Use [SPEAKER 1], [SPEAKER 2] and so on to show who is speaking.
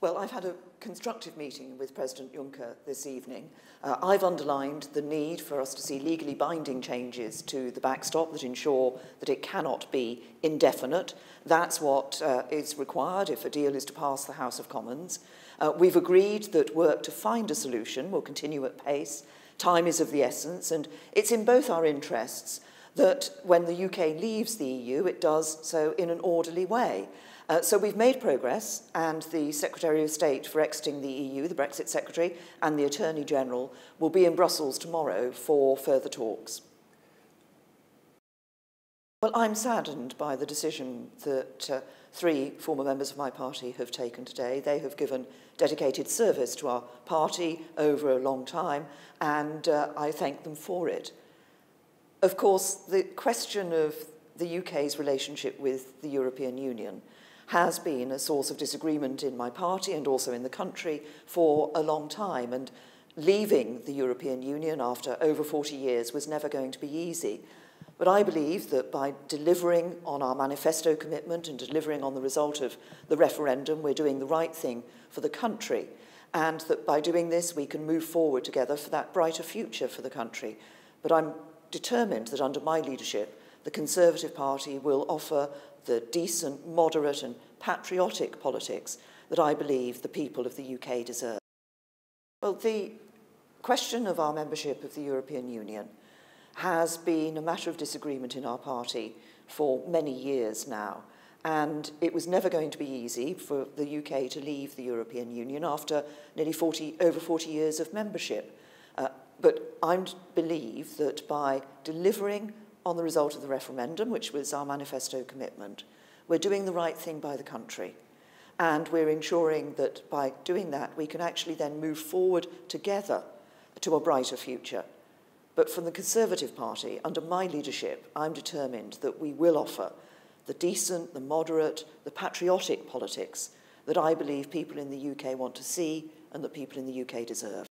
[SPEAKER 1] Well, I've had a constructive meeting with President Juncker this evening. Uh, I've underlined the need for us to see legally binding changes to the backstop that ensure that it cannot be indefinite. That's what uh, is required if a deal is to pass the House of Commons. Uh, we've agreed that work to find a solution will continue at pace. Time is of the essence, and it's in both our interests that when the UK leaves the EU, it does so in an orderly way. Uh, so we've made progress, and the Secretary of State for exiting the EU, the Brexit Secretary, and the Attorney General will be in Brussels tomorrow for further talks. Well, I'm saddened by the decision that uh, three former members of my party have taken today. They have given dedicated service to our party over a long time, and uh, I thank them for it. Of course, the question of the UK's relationship with the European Union has been a source of disagreement in my party and also in the country for a long time. And leaving the European Union after over 40 years was never going to be easy. But I believe that by delivering on our manifesto commitment and delivering on the result of the referendum, we're doing the right thing for the country. And that by doing this, we can move forward together for that brighter future for the country. But I'm determined that under my leadership, the Conservative Party will offer the decent, moderate and patriotic politics that I believe the people of the UK deserve. Well, the question of our membership of the European Union has been a matter of disagreement in our party for many years now. And it was never going to be easy for the UK to leave the European Union after nearly 40, over 40 years of membership. Uh, but I believe that by delivering on the result of the referendum, which was our manifesto commitment. We're doing the right thing by the country. And we're ensuring that by doing that, we can actually then move forward together to a brighter future. But from the Conservative Party, under my leadership, I'm determined that we will offer the decent, the moderate, the patriotic politics that I believe people in the UK want to see and that people in the UK deserve.